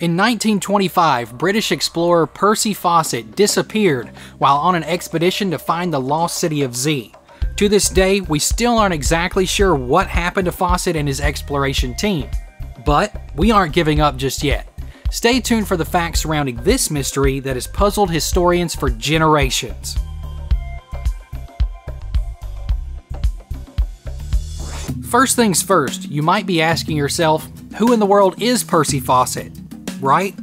In 1925, British explorer Percy Fawcett disappeared while on an expedition to find the lost city of Z. To this day, we still aren't exactly sure what happened to Fawcett and his exploration team. But we aren't giving up just yet. Stay tuned for the facts surrounding this mystery that has puzzled historians for generations. First things first, you might be asking yourself, who in the world is Percy Fawcett? Right?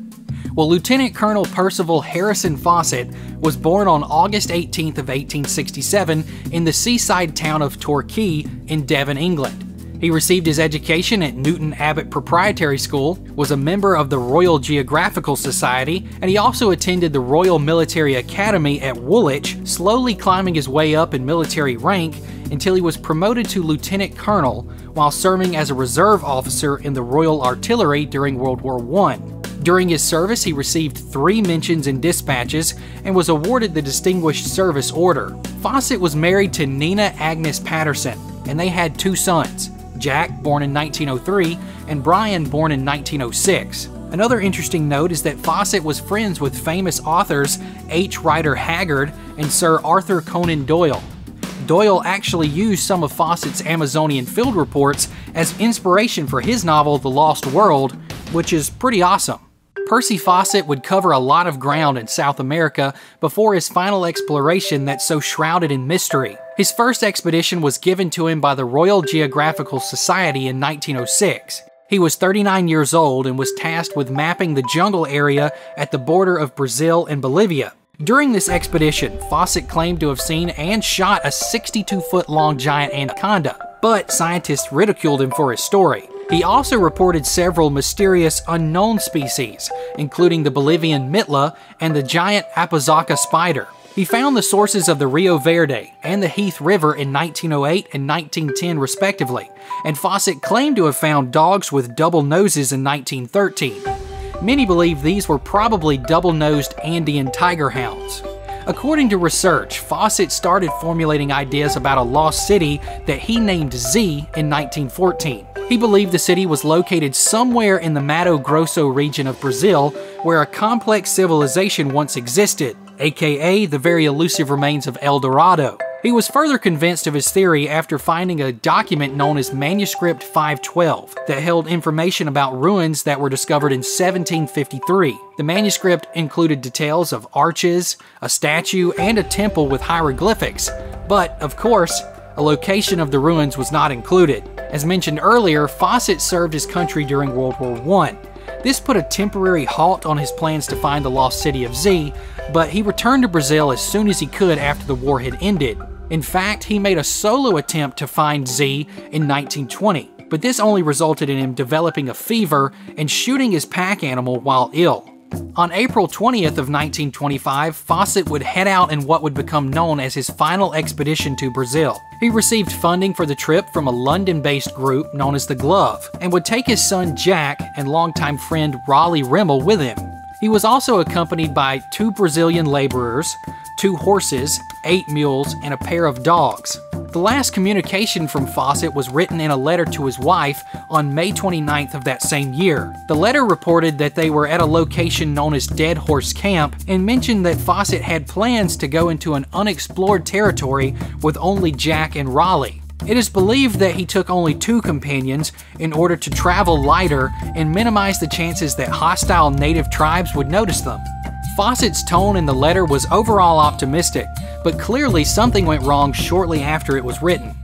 Well, Lieutenant Colonel Percival Harrison Fawcett was born on August 18th of 1867 in the seaside town of Torquay in Devon, England. He received his education at Newton Abbot Proprietary School, was a member of the Royal Geographical Society, and he also attended the Royal Military Academy at Woolwich, slowly climbing his way up in military rank until he was promoted to lieutenant colonel while serving as a reserve officer in the Royal Artillery during World War I. During his service, he received three mentions in dispatches and was awarded the Distinguished Service Order. Fawcett was married to Nina Agnes Patterson, and they had two sons. Jack, born in 1903, and Brian, born in 1906. Another interesting note is that Fawcett was friends with famous authors H. Rider Haggard and Sir Arthur Conan Doyle. Doyle actually used some of Fawcett's Amazonian field reports as inspiration for his novel The Lost World, which is pretty awesome. Percy Fawcett would cover a lot of ground in South America before his final exploration that's so shrouded in mystery. His first expedition was given to him by the Royal Geographical Society in 1906. He was 39 years old and was tasked with mapping the jungle area at the border of Brazil and Bolivia. During this expedition, Fawcett claimed to have seen and shot a 62 foot long giant anaconda, but scientists ridiculed him for his story. He also reported several mysterious unknown species, including the Bolivian mitla and the giant Apazauca spider. He found the sources of the Rio Verde and the Heath River in 1908 and 1910, respectively, and Fawcett claimed to have found dogs with double noses in 1913. Many believe these were probably double nosed Andean tiger hounds. According to research, Fawcett started formulating ideas about a lost city that he named Z in 1914. He believed the city was located somewhere in the Mato Grosso region of Brazil, where a complex civilization once existed, aka the very elusive remains of El Dorado. He was further convinced of his theory after finding a document known as Manuscript 512 that held information about ruins that were discovered in 1753. The manuscript included details of arches, a statue, and a temple with hieroglyphics, but, of course, a location of the ruins was not included. As mentioned earlier, Fawcett served his country during World War I. This put a temporary halt on his plans to find the lost city of Z, but he returned to Brazil as soon as he could after the war had ended. In fact, he made a solo attempt to find Z in 1920, but this only resulted in him developing a fever and shooting his pack animal while ill. On April 20th of 1925, Fawcett would head out in what would become known as his final expedition to Brazil. He received funding for the trip from a London-based group known as The Glove, and would take his son Jack and longtime friend Raleigh Rimell with him. He was also accompanied by two Brazilian laborers, two horses, eight mules, and a pair of dogs. The last communication from Fawcett was written in a letter to his wife on May 29th of that same year. The letter reported that they were at a location known as Dead Horse Camp and mentioned that Fawcett had plans to go into an unexplored territory with only Jack and Raleigh. It is believed that he took only two companions in order to travel lighter and minimize the chances that hostile native tribes would notice them. Fawcett's tone in the letter was overall optimistic, but clearly something went wrong shortly after it was written.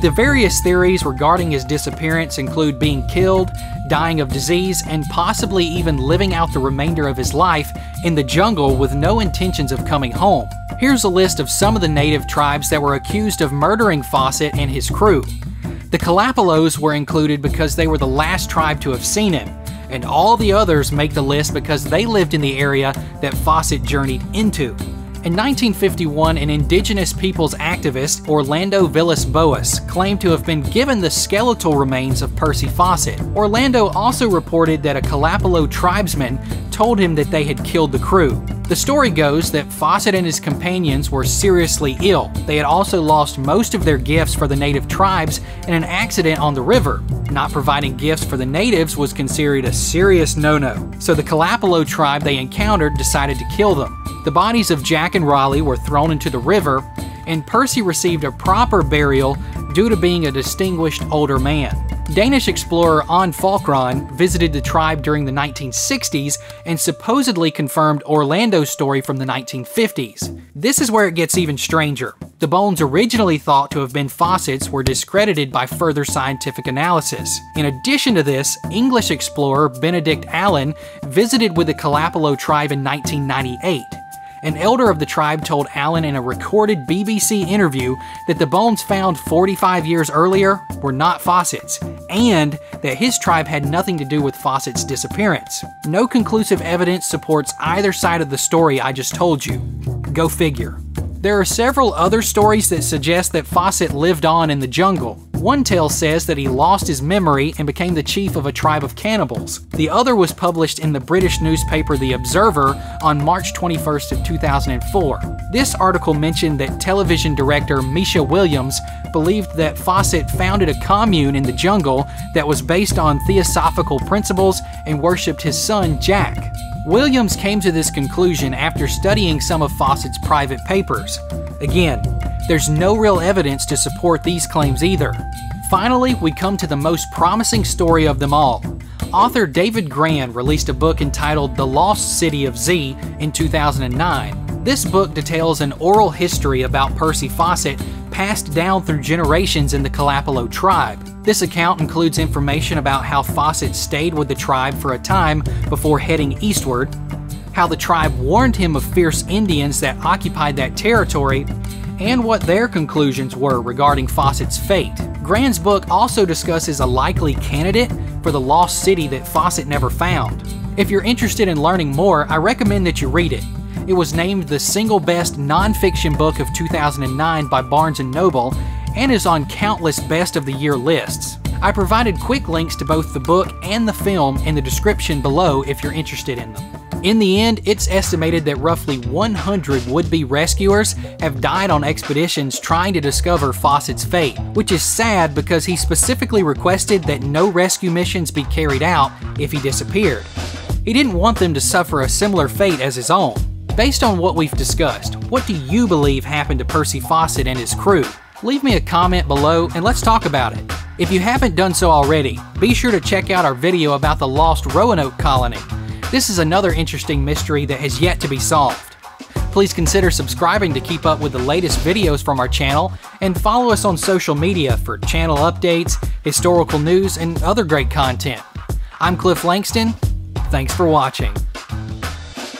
The various theories regarding his disappearance include being killed, dying of disease, and possibly even living out the remainder of his life in the jungle with no intentions of coming home. Here's a list of some of the native tribes that were accused of murdering Fawcett and his crew. The Kalapalos were included because they were the last tribe to have seen him, and all the others make the list because they lived in the area that Fawcett journeyed into. In 1951, an indigenous peoples activist, Orlando Villas Boas, claimed to have been given the skeletal remains of Percy Fawcett. Orlando also reported that a Kalapalo tribesman told him that they had killed the crew. The story goes that Fawcett and his companions were seriously ill. They had also lost most of their gifts for the native tribes in an accident on the river. Not providing gifts for the natives was considered a serious no-no, so the Kalapalo tribe they encountered decided to kill them. The bodies of Jack and Raleigh were thrown into the river, and Percy received a proper burial due to being a distinguished older man. Danish explorer Arne Falk-Rønne visited the tribe during the 1960s and supposedly confirmed Orlando's story from the 1950s. This is where it gets even stranger. The bones originally thought to have been Fawcett's were discredited by further scientific analysis. In addition to this, English explorer Benedict Allen visited with the Kalapalo tribe in 1998. An elder of the tribe told Allen in a recorded BBC interview that the bones found 45 years earlier were not Fawcett's, and that his tribe had nothing to do with Fawcett's disappearance. No conclusive evidence supports either side of the story I just told you. Go figure. There are several other stories that suggest that Fawcett lived on in the jungle. One tale says that he lost his memory and became the chief of a tribe of cannibals. The other was published in the British newspaper The Observer on March 21st of 2004. This article mentioned that television director Misha Williams believed that Fawcett founded a commune in the jungle that was based on theosophical principles and worshipped his son Jack. Williams came to this conclusion after studying some of Fawcett's private papers. Again, there's no real evidence to support these claims either. Finally, we come to the most promising story of them all. Author David Grann released a book entitled The Lost City of Z in 2009. This book details an oral history about Percy Fawcett passed down through generations in the Kalapalo tribe. This account includes information about how Fawcett stayed with the tribe for a time before heading eastward, how the tribe warned him of fierce Indians that occupied that territory, and what their conclusions were regarding Fawcett's fate. Grann's book also discusses a likely candidate for the lost city that Fawcett never found. If you're interested in learning more, I recommend that you read it. It was named the single best nonfiction book of 2009 by Barnes & Noble and is on countless best of the year lists. I provided quick links to both the book and the film in the description below if you're interested in them. In the end, it's estimated that roughly 100 would-be rescuers have died on expeditions trying to discover Fawcett's fate, which is sad because he specifically requested that no rescue missions be carried out if he disappeared. He didn't want them to suffer a similar fate as his own. Based on what we've discussed, what do you believe happened to Percy Fawcett and his crew? leave me a comment below and let's talk about it. If you haven't done so already, be sure to check out our video about the lost Roanoke colony. This is another interesting mystery that has yet to be solved. Please consider subscribing to keep up with the latest videos from our channel and follow us on social media for channel updates, historical news, and other great content. I'm Cliff Langston. Thanks for watching.